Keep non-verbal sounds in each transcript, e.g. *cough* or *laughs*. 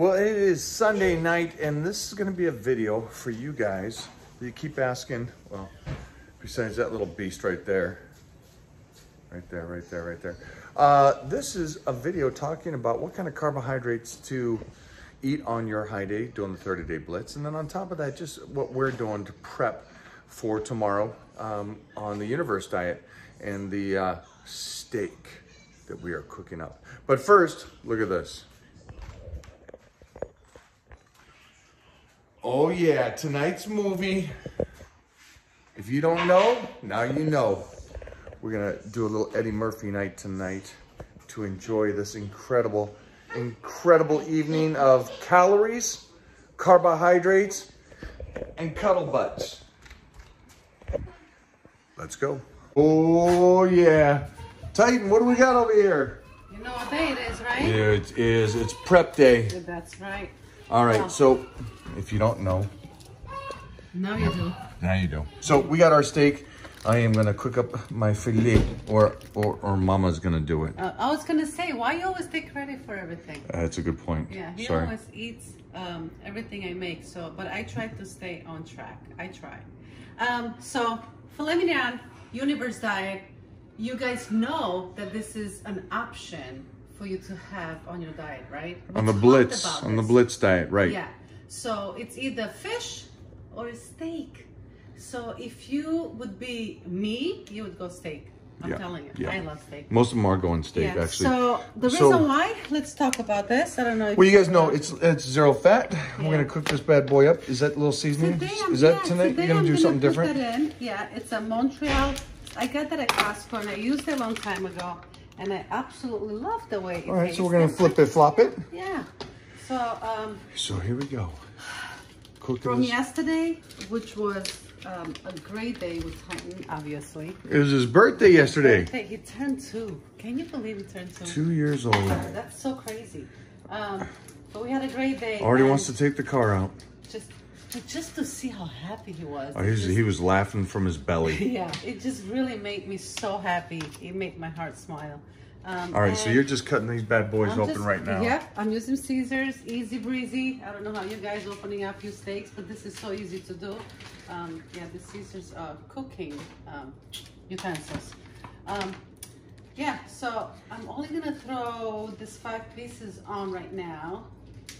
Well, it is Sunday night, and this is going to be a video for you guys. You keep asking, well, besides that little beast right there, right there, right there, right there. Uh, this is a video talking about what kind of carbohydrates to eat on your high day doing the 30 day blitz. And then on top of that, just what we're doing to prep for tomorrow um, on the universe diet and the uh, steak that we are cooking up. But first, look at this. Oh yeah, tonight's movie. If you don't know, now you know. We're gonna do a little Eddie Murphy night tonight to enjoy this incredible, incredible evening of calories, carbohydrates, and cuddle butts. Let's go. Oh yeah. Titan, what do we got over here? You know what day it is, right? Yeah, it is. It's prep day. That's right. All right, so if you don't know, Now you do. now you do. So we got our steak. I am gonna cook up my filet, or or, or Mama's gonna do it. Uh, I was gonna say, why you always take credit for everything? Uh, That's a good point. Yeah, he Sorry. always eats um, everything I make. So, but I try to stay on track. I try. Um, so, filet mignon, universe diet. You guys know that this is an option for you to have on your diet, right? We on the blitz, on the blitz diet, right? Yeah. So it's either fish or steak. So if you would be me, you would go steak. I'm Yeah, telling you, yeah. I love steak. Most of them are going steak, Yeah. actually. So the So- reason why, let's talk about this. I don't know. If well, you guys know it's it's zero fat. We're gonna cook this bad boy up. Is that a little seasoning? Is that tonight? today You're gonna I'm do something different? That in. Yeah, it's a Montreal. I got that at Costco and I used it a long time ago, and I absolutely love the way it All right, tastes. so we're gonna flip it, flop it. Yeah. So um, So here we go. Cooking from this. yesterday, which was um, a great day with Titan, obviously. It was his birthday yesterday. He turned two. Can you believe he turned two? Two years old. That's so crazy. Um, but we had a great day. Already wants to take the car out. just just to see how happy he was. Oh, it he was, just- he was laughing from his belly. *laughs* yeah, it just really made me so happy. It made my heart smile. Um, All right, so you're just cutting these bad boys I'm open just- right now. Yep, I'm using scissors, easy breezy. I don't know how you guys opening up your steaks, but this is so easy to do. Um, yeah, the scissors are cooking um, utensils. Um, yeah, so I'm only gonna throw this five pieces on right now.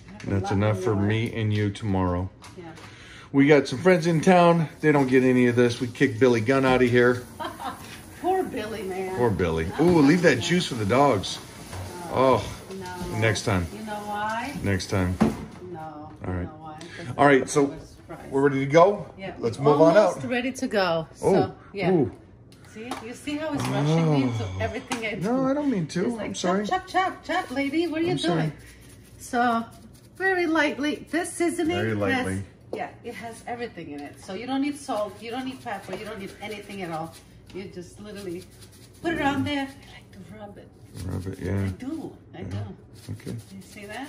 I have a That's enough for me and you tomorrow. Yeah. We got some friends in town. They don't get any of this. We kicked Billy Gunn out of here. *laughs* Poor Billy, man. Poor Billy. Ooh, leave that juice for the dogs. Oh, No. next time. You know why? Next time. No. All right. know why? 'Cause All right, so we're ready to go? Yeah, Let's move on out. almost ready to go. Oh, so, Oh, yeah. ooh. See, you see how it's rushing me into Oh. everything I do. No, I don't mean to. Like, I'm sorry. Chop, chop, chop, chop, lady. What are you I'm sorry. doing? So, very lightly. This seasoning Very lightly. has, yeah, it has everything in it. So you don't need salt, you don't need pepper, you don't need anything at all. You just literally put it on there. I like to rub it. Rub it, yeah. I do. I do. Okay. You see that?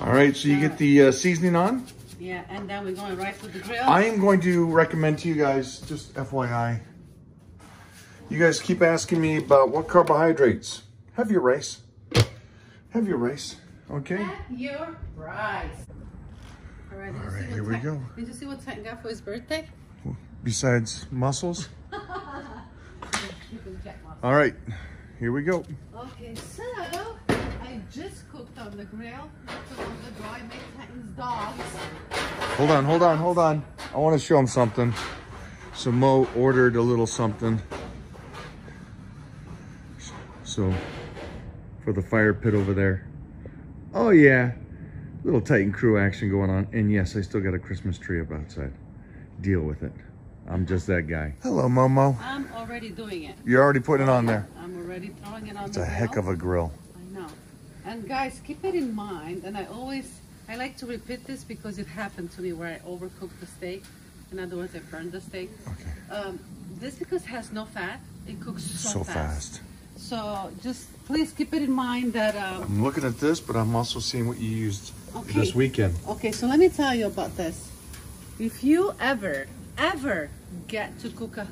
All right, so you get the uh, seasoning on. Yeah, and then we're going right to the grill. I am going to recommend to you guys, just FYI, you guys keep asking me about what carbohydrates. Have your rice. Have your rice, okay? At your price. All right, All right, here we go. Did you see what Titan got for his birthday? Besides muscles. You can check my- All right, here we go. Okay, so I just cooked on the grill. On the dry Titan's dogs. Hold on, hold on, hold on. I want to show them something. So Mo ordered a little something. So, for the fire pit over there. Oh yeah, little Titan crew action going on. And yes, I still got a Christmas tree up outside. Deal with it. I'm just that guy. Hello, Momo. I'm already doing it. You're already putting it on there. I'm already throwing it on It's the a grill. heck of a grill. I know. And guys, keep it in mind. And I always, I like to repeat this because it happened to me where I overcooked the steak. In other words, I burned the steak. Okay. Um, this because it has no fat, it cooks so, So fast. So just please keep it in mind that. Um, I'm looking at this, but I'm also seeing what you used Okay. this weekend. okay, so let me tell you about this. If you ever, ever get to cook a,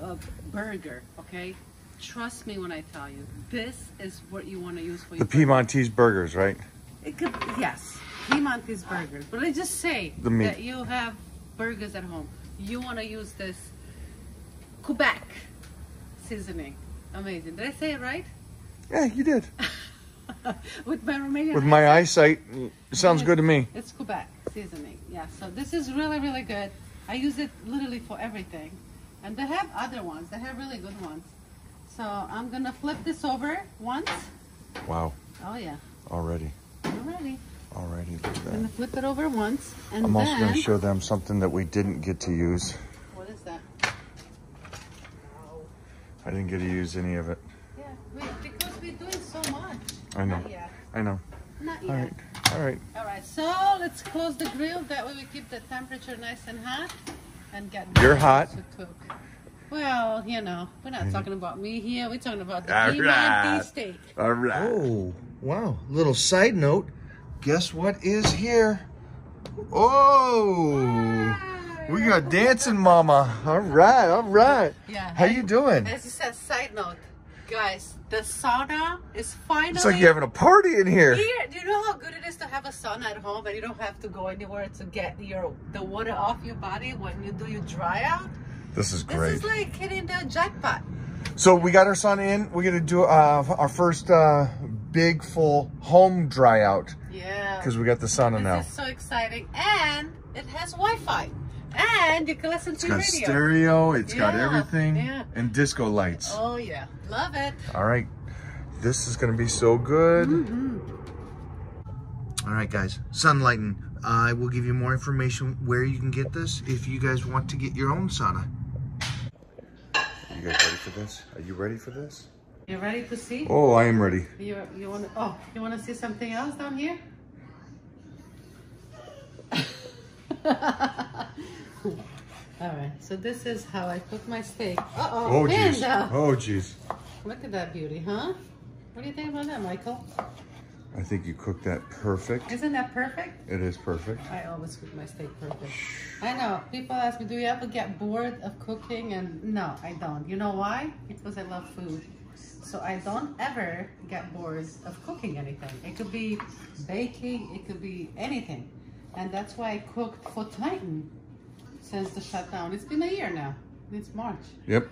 a, a burger, okay, trust me when I tell you, this is what you want to use for The your. Piedmontese burgers, right? It could, yes. Piedmontese burgers. But let's just say The meat. that you have burgers at home. You want to use this Quebec seasoning. Amazing. Did I say it right? Yeah, you did. *laughs* With my Romanian With my eyesight, it sounds good to me. It's Quebec seasoning. Yeah, so this is really, really good. I use it literally for everything. And they have other ones. They have really good ones. So I'm gonna flip this over once. Wow, Oh yeah, already, I'm already. Look at I'm gonna flip it over once, and I'm also going to show them something that we didn't get to use. what is that? I didn't get to use any of it. Yeah, we, because we're doing so much. I know. I know. Not yet. right, all right. All right. So let's close the grill. That way we keep the temperature nice and hot, and get You're hot. to cook. Well, you know, we're not mm-hmm. talking about me here. We're talking about the All Piemonte right. steak. All right. Oh, wow. Little side note. Guess what is here? Oh, we got dancing mama. All right, all right. Yeah. How you doing? As you said, side note, guys, the sauna is finally It's like you're having a party in here. here. Do you know how good it is to have a sauna at home and you don't have to go anywhere to get your the water off your body when you do your dry out? This is great. This is like hitting the jackpot. So we got our son in. We're gonna do uh, our first uh, big full home dry out Yeah. because we got the sauna This now. is so exciting. And it has Wi-Fi. And you can listen It's to got radio. stereo. It's got Yeah, everything yeah. and disco lights. Oh yeah. Love it. All right, this is gonna be so good. Mm-hmm. All right, guys, Sunlighten. I will give you more information where you can get this if you guys want to get your own sauna. You guys ready for this? Are you ready for this? You ready to see? Oh, I am ready. You you want to? Oh, you want to see something else down here? *laughs* All right. So this is how I cook my steak. Uh oh. Oh, jeez. Panda. Oh, jeez. Look at that beauty, huh? What do you think about that, Michael? I think you cooked that perfect. Isn't that perfect? It is perfect. I always cook my steak perfect. I know. People ask me, do you ever get bored of cooking? And no, I don't. You know why? Because I love food. So I don't ever get bored of cooking anything. It could be baking, it could be anything. And that's why I cooked for Titan since the shutdown. It's been a year now. It's March. Yep.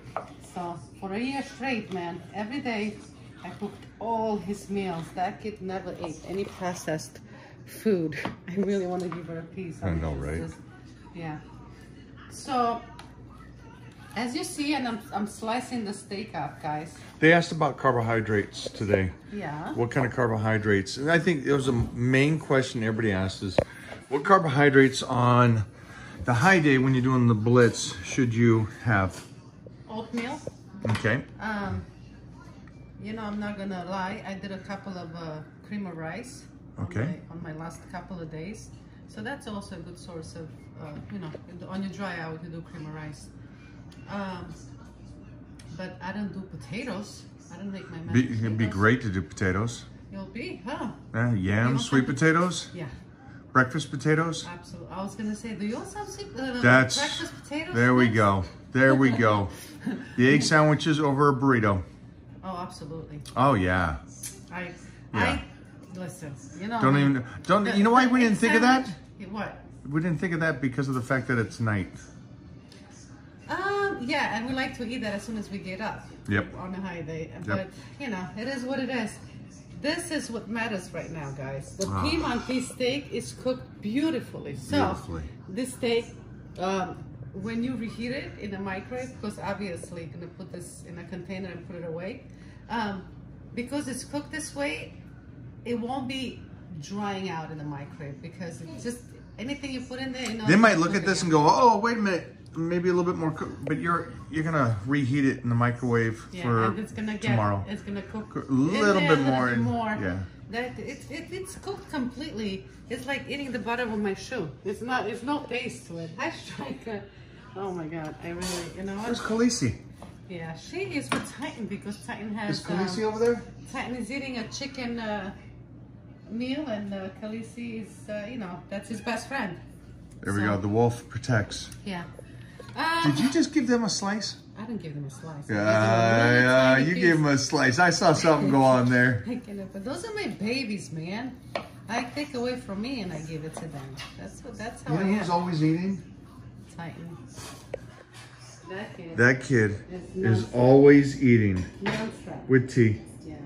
So for a year straight, man, every day I cooked all his meals. That kid never ate any processed food. I really want to give her a piece. I know, right? just- yeah. So as you see, and I'm, I'm slicing the steak up, guys. They asked about carbohydrates today. Yeah. What kind of carbohydrates? And I think it was a main question everybody asked is, what carbohydrates on the high day when you're doing the blitz should you have? Oatmeal. Okay. Um, you know, I'm not gonna lie. I did a couple of uh, cream of rice. Okay. On my, on my last couple of days, so that's also a good source of, uh, you know, on your dry out you do cream of rice. Um, but I don't do potatoes. I don't make my Be, it'd be great to do potatoes. You'll be, huh? Uh, yams, sweet potatoes, Yeah, breakfast potatoes. absolutely. I was gonna say, do you also have uh, That's, breakfast potatoes? there we go. There we go. *laughs* The egg sandwiches over a burrito. Oh, absolutely. Oh yeah. I, Yeah. I listen. You know, Don't even, don't, the- you know why we didn't think of that? What? We didn't think of that because of the fact that it's night. Um, yeah, and we like to eat that as soon as we get up. Yep. On a high day. But, you know, it is what it is. This is what matters right now, guys. The Ah. Piemonte steak is cooked beautifully. So, Beautifully. this steak, um, when you reheat it in the microwave, because obviously you're gonna put this in a container and put it away, um, because it's cooked this way, it won't be drying out in the microwave because it's just anything you put in there. You know, They might look at this it. and go, "Oh, wait a minute, maybe a little bit more." Cook. But you're you're gonna reheat it in the microwave Yeah, for and it's gonna get tomorrow. it's gonna cook Cook a little bit more and- more. yeah. That it's it, it's cooked completely. It's like eating the bottom of my shoe. It's not. It's no taste to it. *laughs* Striker. Oh my God! I really, you know Where's what? Khaleesi? Yeah, she is with Titan because Titan has. Is Khaleesi um, over there? Titan is eating a chicken uh, meal, and uh, Khaleesi is, uh, you know, that's his best friend. There we So- go. The wolf protects. Yeah. Um, Did you just give them a slice? I didn't give them a slice. I Yeah, them a little You piece. gave them a slice. I saw something go on there. *laughs* Picking it, but those are my babies, man. I take away from me and I give it to them. That's what. That's how You know I who's am. always eating? Titan. That kid. That kid It's is always eating Non-stop. with tea. Yeah.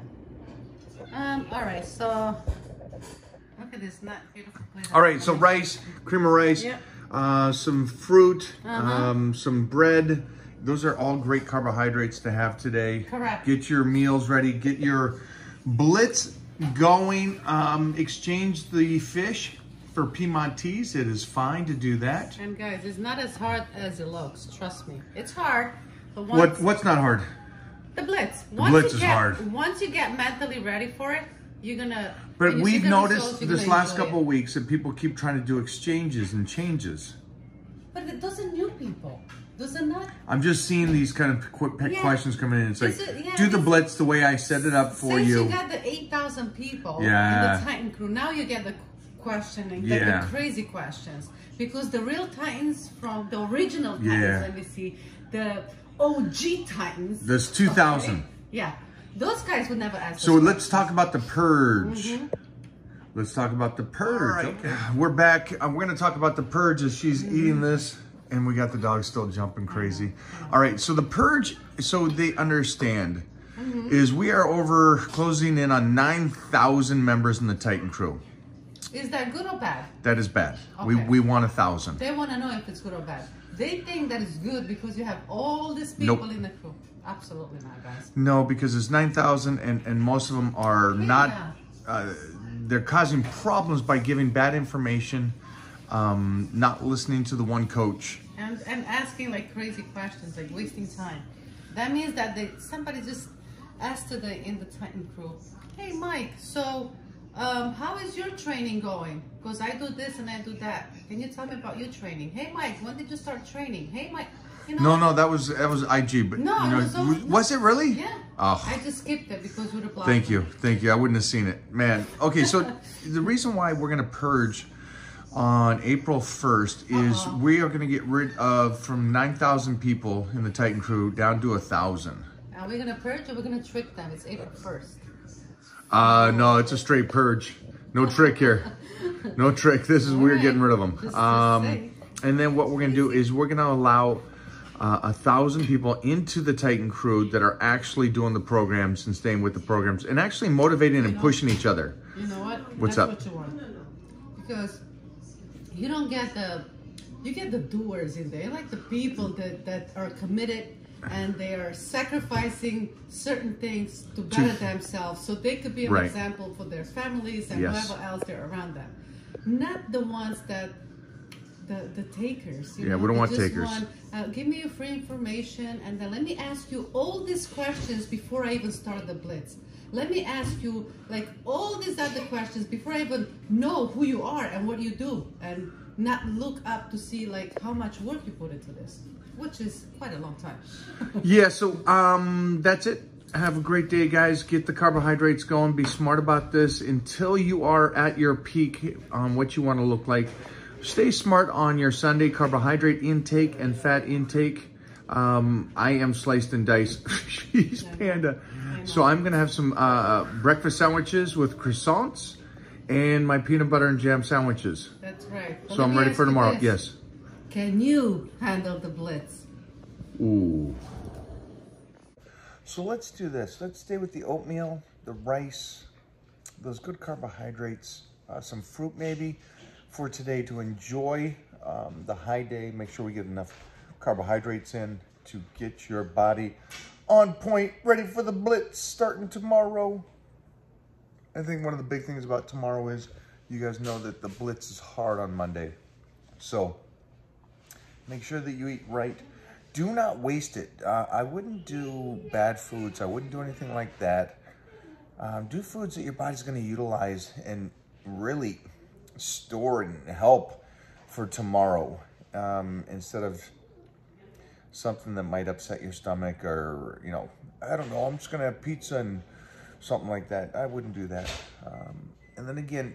Um. All right. So look at this not beautiful place. All right, so rice, cream of rice, Yep. Uh, some fruit, Uh-huh. um, some bread. Those are all great carbohydrates to have today. Correct. Get your meals ready. Get your blitz going. Um, exchange the fish for Piedmontese. It is fine to do that. And guys, it's not as hard as it looks. Trust me. It's hard. But once What What's not hard? the blitz. Once blitz you is get, hard. Once you get mentally ready for it, you're gonna. But we've noticed this last couple of weeks that people keep trying to do exchanges and changes. But it doesn't new people. Does it not? I'm just seeing these kind of quick Yeah. questions coming in. It's like, is- yeah, do the blitz the way I set it up for you. you got the 8,000 people Yeah. in the Titan crew, now you get the questioning, Yeah. the crazy questions. Because the real Titans from the original Titans, Yeah. let me see, the OG Titans. There's 2,000. okay? *laughs* Yeah. Those guys would never ask So let's talk about the purge. Mm-hmm. Let's talk about the purge. Okay. We're back. Uh, we're going to talk about the purge as she's Mm-hmm. eating this, and we got the dog still jumping crazy. All right. So the purge, so they understand, Mm-hmm. is we are over closing in on 9,000 members in the Titan crew. Is that good or bad? That is bad. We, Okay. we want a thousand. They want to know if it's good or bad. They think that it's good because you have all these people Nope. in the crew. Absolutely not, guys. No, because it's 9,000 and, and most of them are not, uh, they're causing problems by giving bad information, um, not listening to the one coach. and and asking like crazy questions, like wasting time. That means that they somebody just asked to the in the Titan crew, "Hey Mike, so um, how is your training going? Because I do this and I do that. Can you tell me about your training? Hey Mike, when did you start training? Hey Mike, you know." No, no, that was that was IG, but No, you it know, was always- was it really? Yeah. Oh, I just skipped it because we replied. thank you, thank you. I wouldn't have seen it, man. *laughs* Okay, so the reason why we're gonna purge on April first is Uh-oh. we are gonna get rid of from nine thousand people in the Titan crew down to a thousand. Are we gonna purge or we're gonna trick them? It's April first. Uh, no, it's a straight purge. No trick here. *laughs* No trick. This is we're Alright. getting rid of them. Um, and then what we're gonna do is we're gonna allow uh, a thousand people into the Titan crew that are actually doing the programs and staying with the programs and actually motivating and know- pushing each other. You know what? What's That's up? what. Because you don't get the you get the doers in there. Like the people that, that are committed and they are sacrificing certain things to better themselves so they could be an Right. example for their families and Yes. whoever else they're around them. Not the ones that the, the takers. You Yeah, know, we don't want takers. want, uh, give me your free information and then let me ask you all these questions before I even start the blitz. Let me ask you like all these other questions before I even know who you are and what you do and not look up to see like how much work you put into this, which is quite a long time. *laughs* Yeah, so um, that's it. Have a great day, guys. Get the carbohydrates going. Be smart about this until you are at your peak on what you want to look like. Stay smart on your Sunday carbohydrate intake and fat intake. Um, I am sliced and diced. *laughs* She's panda. So I'm going to have some uh, breakfast sandwiches with croissants and my peanut butter and jam sandwiches. That's right. But So I'm ready for tomorrow. this. Yes. Can you handle the blitz? Ooh. So let's do this. Let's stay with the oatmeal, the rice, those good carbohydrates, uh, some fruit maybe for today to enjoy um, the high day. Make sure we get enough carbohydrates in to get your body on point, ready for the blitz starting tomorrow. I think one of the big things about tomorrow is you guys know that the blitz is hard on Monday. So Make sure that you eat right. Do not waste it. Uh, I wouldn't do bad foods. I wouldn't do anything like that. Um, do foods that your body's going to utilize and really store and help for tomorrow um, instead of something that might upset your stomach or, you know, I don't know, I'm just going to have pizza and something like that. I wouldn't do that. Um, and then again,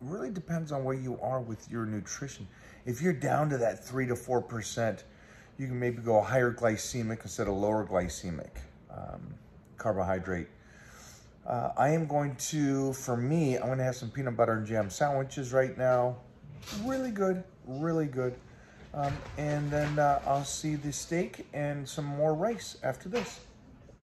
really depends on where you are with your nutrition. If you're down to that 3 to 4%, you can maybe go higher glycemic instead of lower glycemic um, carbohydrate. Uh, I am going to, for me, I'm going to have some peanut butter and jam sandwiches right now. Really good, really good. Um, and then uh, I'll see the steak and some more rice after this.